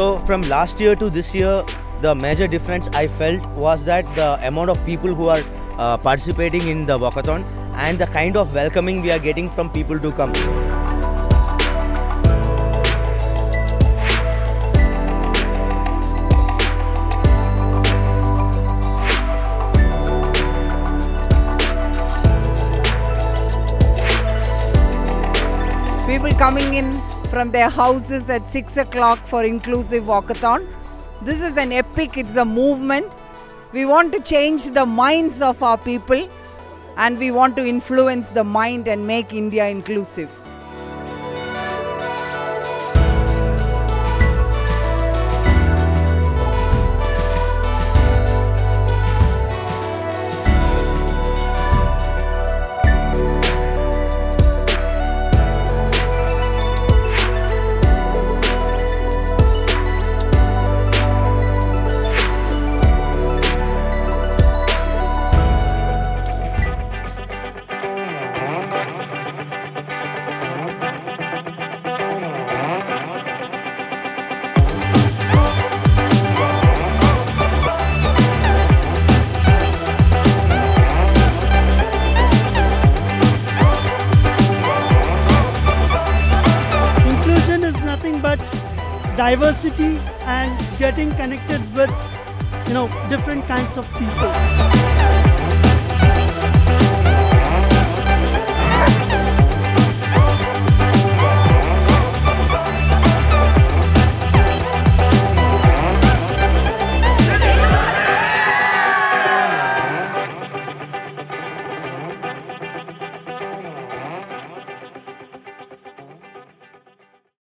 from last year to this year, the major difference I felt was that the amount of people who are uh, participating in the walkathon and the kind of welcoming we are getting from people to come. people coming in from their houses at 6 o'clock for inclusive walkathon. This is an epic, it's a movement. We want to change the minds of our people and we want to influence the mind and make India inclusive. Nothing but diversity and getting connected with you know different kinds of people